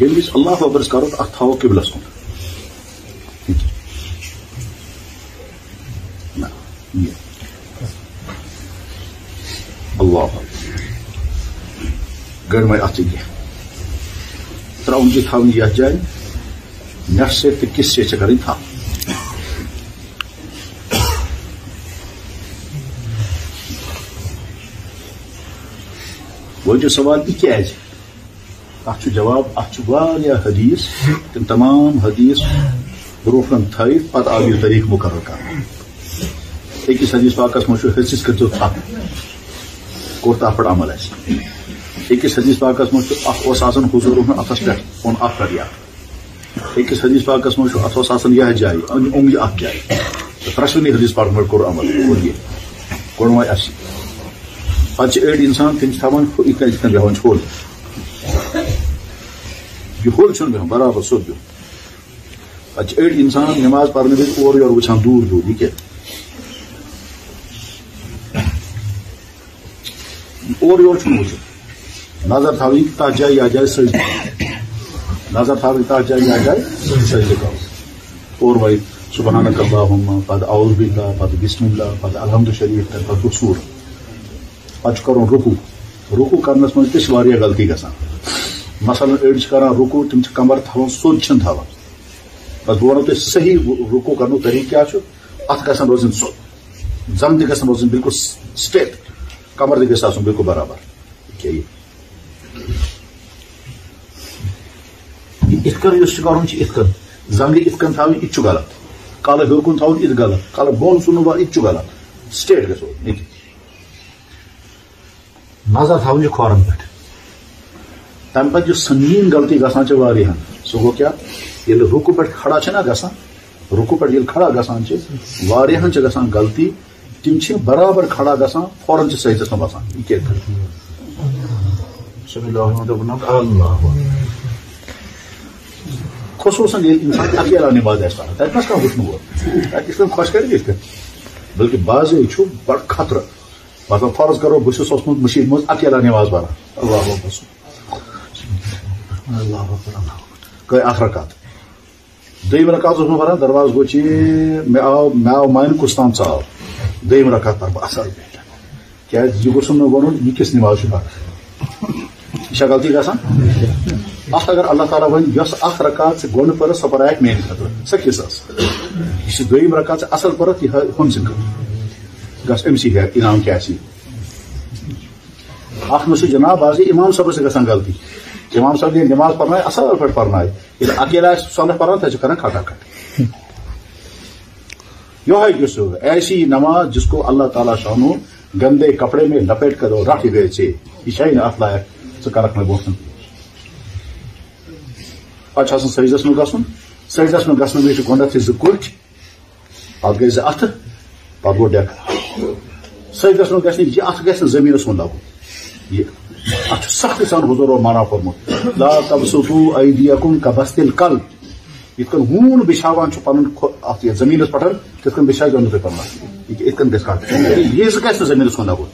ییٚلہِ أسۍ اللہ اکبرس کرو تہٕ اتھ تھاوو قبلس کُن اللہ گٔڑمے اتھ چھِ کینٛہہ ترٛاوُن چھِ تھاوٕنۍ یتھ جایہِ نٮ۪ص سۭتۍ تہٕ کِس سۭتۍ چھِ کَرٕنۍ تھپھ وۄنۍ چھُ سوال یہِ کیازِ اتھ جواب اتھ واریاہ حدیث؟ تِم تمام حدیث برونٛہہ کُن تھٲیِتھ پتہٕ آو یہِ طریٖقہٕ مُقرر کرنہٕ أکِس حدیث پاکس منٛز چھُ حٔسِس کٔرۍزیو تھپھ کوٚر تتھ پٮ۪ٹھ عمل اَسہِ أکِس حدیث پاکس منٛز آسان حضوٗر اوٚن اتھس پٮ۪ٹھ اوٚن اتھ پٮ۪ٹھ یتھ حدیث پاکس منٛز اتھ اوس آسان یتھ جایہِ اوٚن یہِ اتھ جایہِ تہٕ ترٛٮ۪شوٕنی حدیث پاکن پٮ۪ٹھ کوٚر عمل کوٚر یہِ کوٚر وۄنۍ اَسہِ پتہٕ چھِ أڑۍ اِنسان تِم چھِ تھاوان یِتھ کٔنۍ یِتھ کٔنۍ بیٚہوان یہِ ہوٚل چھُنہٕ برابر سیوٚد بِہُن پتہٕ چھِ اچھا، أڑۍ اِنسان نٮ۪ماز پرنہٕ وِزِ اورٕ یورٕ وٕچھان دوٗر دوٗر یہِ کیٛاہ اورٕ یورٕ چھُنہٕ وٕچھُن نظر تھاوٕنۍ تتھ جایہِ یتھ جایہِ سجدٕ نظر تھاوٕنۍ تتھ جایہِ یتھ جایہِ سجدٕ کرُن اور وۄنۍ سبحانک اللہم پتہٕ اعوذ باللہ پتہٕ بسم اللہ پتہٕ الحمد شریف تمہِ پتہٕ گوٚو سوٗر پتہٕ چھُ رُکوٗ۔ رُکوٗ کرنس منٛز تہِ چھِ واریاہ غلطی گژھان مثلاً أڑۍ چھِ کران رُکوٗ، تِم کمر تھاوان سیوٚد بس بہٕ ونو تۄہہِ صحیح رُکوٗ کرنُک طریٖقہٕ کیٛاہ چھُ اتھ گژھن روزٕنۍ سیوٚد زم تہِ گژھن روزٕنۍ بالکل سٹیٹ کمر تہِ گژھِ آسُن بالکل برابر۔ کیٛاہ یہِ یِتھ کٔنۍ یُس چھُ کرُن چھُ یِتھ کٔنۍ زنگہٕ یِتھ کٔنۍ تھاوٕنۍ یہِ تہِ چھُ غلط۔ کلہٕ ہیوٚر کُن تھاوُن یہِ تہِ غلط کلہٕ بۄن ژھُنُن یہِ تہِ چھُ غلط سٹیٹ گژھِ نظر تھاوٕنۍ چھِ کھۄرن پٮ۪ٹھ تمہِ پتہٕ یُس سنگیٖن غلطی گژھان چھِ واریاہن سُہ گوٚو کیٛاہ ییٚلہِ رُکو کھڑا چھِنہ گژھان رُکو پٮ۪ٹھ ییٚلہِ کھڑا گژھان چھِ واریاہن چھِ گژھان غلطی۔ تِم چھِ برابر کھڑا گژھان فوراً چھِ سجدس منٛز بسان یہِ کیٛاہ خصوٗصن ییٚلہِ اِنسان اکیلا نِماز آسہِ پران تتہِ ما کانٛہہ وٕچھنہٕ وول تتہِ یِتھ خۄش کرِ یِتھ کٔنۍ بلکہِ بازے چھُ بڑٕ خطرٕ مطلب فرض کرو بہٕ چھُس اوسمُت مٔشیٖد منٛز اکیلا نِماز پران اللہ۔ اللہ گٔے اکھ رکات دوٚیِم رکات اوسُس بہٕ پران درواز گوٚو چی مےٚ آو مےٚ آو مانہِ کُس تام ژاو دوٚیِم رکات پرٕ بہٕ اصل پٲٹھۍ کیٛازِ یہِ گوٚژھُم نہٕ وَنُن یہِ کِژھ نِماز چھُ پران یہِ چھا غلطی گژھان اتھ اگر اللہ تعالیٰ ونہِ یۄس اکھ رکات ژٕ گۄڈٕ پٔرٕتھ سۄ پرایکھ میانہِ خٲطرٕ سۄ کِژھ ٲس یہِ چھِ دوٚیِم رکات ژٕ اصل پٔرٕتھ یہِ ہُم سٕنٛدِ خٲطرٕ گژھ أمۍ سٕے انعام کیٛاہ آسہِ اتھ منٛز چھُ جناب بازی امام صٲبس چھِ گژھان غلطی امام صٲب ییٚلہِ نٮ۪ماز پرنایہِ اصل پٲٹھۍ پرنایہِ ییٚلہِ اکیلا آسہِ سۄنتھ پران تتہِ چھِ کران کھٹا کھٹ یہوے یُس ایسی نماز جس کو اللہ تعالیٰ شانو گندے کپڑے میں لپیٹ کر رکھ گئے چھے نہٕ اتھ لایق ژٕ کرکھ مےٚ برونٛٹھ کُن پتہٕ چھُ آسان سجدس منٛز گژھُن سجدس منٛز گژھنہٕ وِزِ چھِ زٕ کُٹھۍ پتہٕ گٔے زٕ اَتھٕ پتہٕ گوٚو ڈٮ۪کہٕ سجدس منٛز گژھِ نہٕ یہِ اَتھٕ گژھِ نہٕ زٔمیٖنس کُن لگُن یہِ اتھ چھُ سختی سان حضوٗرو مانا کوٚرمُت لا تبسطوٗ ایدیکم کبستل کل یِتھ کٔنۍ ہوٗن بِچھاوان چھُ پنُن اتھ یتھ زٔمیٖنس پٮ۪ٹھ تِتھ زمین بِچھٲیزیو نہٕ تُہۍ پنُن اَتھ یِتھ کٔنۍ گژھِ کتھ یہِ زٕ گژھِ نہٕ زٔمیٖنس کُن لگُن